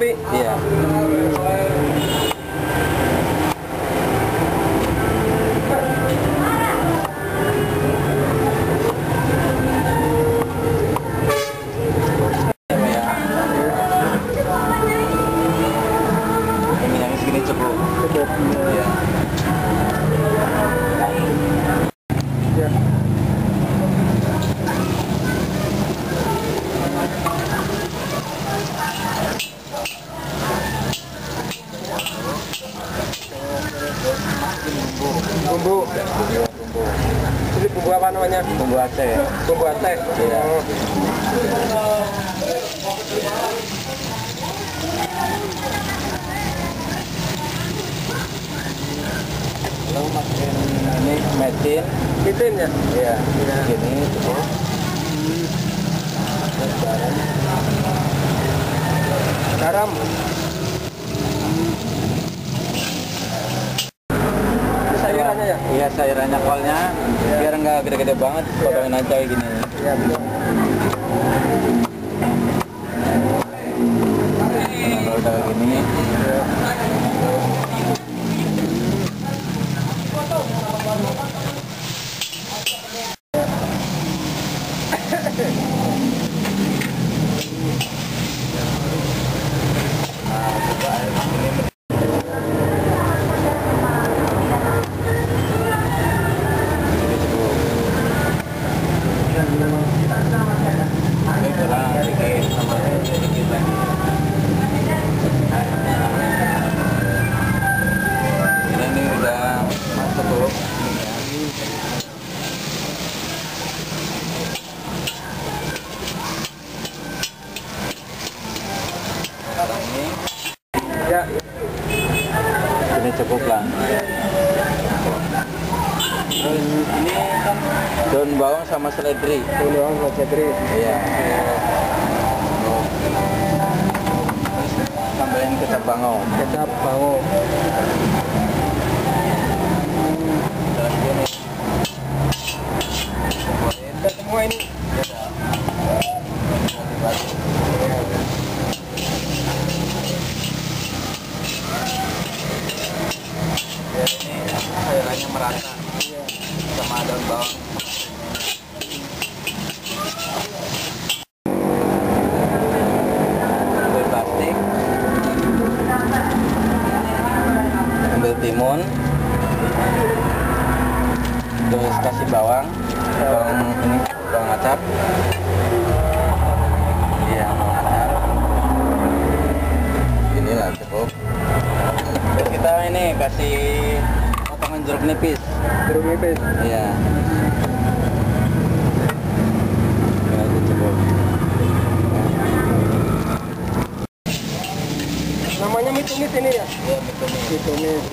kopi. Iya. Ya. Cukup. Iya. Ya. Bumbu. Bumbu. Ini bumbu apa namanya? Bumbu Aceh. Bumbu Aceh. Iya. Lalu masukin ini metin. Bitin ya? Iya. Iya. Gini cukup. Terus garam. Sayurannya ya? Iya sayurannya kolnya nggak gede-gede banget potongin aja kayak gini. Iya betul. Kalau udah gini Nah, coba daun bawang sama seledri. Ini bawang buat jadri. Iya. Tambahin kecap bangau. Kecap, bawang. Terus gini. Dan semua ini Biar ini sayurannya merata sama daun bawang. Ambil plastik. Ambil timun. Terus kasih bawang. Bawang ini bawang acap. Iya, bawang acap. Inilah cukup. Terus kita ini kasih potongan jeruk nipis. jeruk nipis. Iya. Ya, cukup. Namanya mitumit ini ya? Iya, mitumis. Mitumit.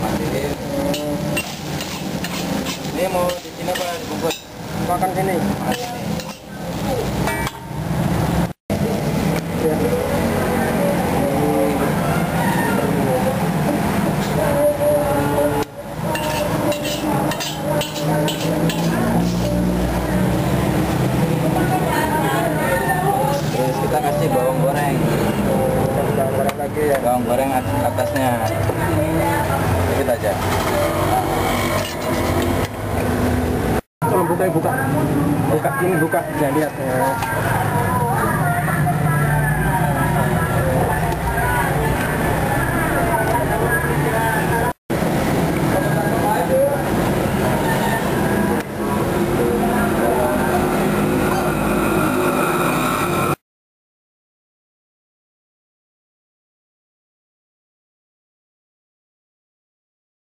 Matiin. Ini mau di sini apa dibungkus? Makan sini. Ini. Terus kita kasih bawang goreng. Bawang goreng lagi ya. Bawang goreng at- atasnya. Dikit aja. Buka, buka. Buka, ini buka. Jangan lihat. Ya.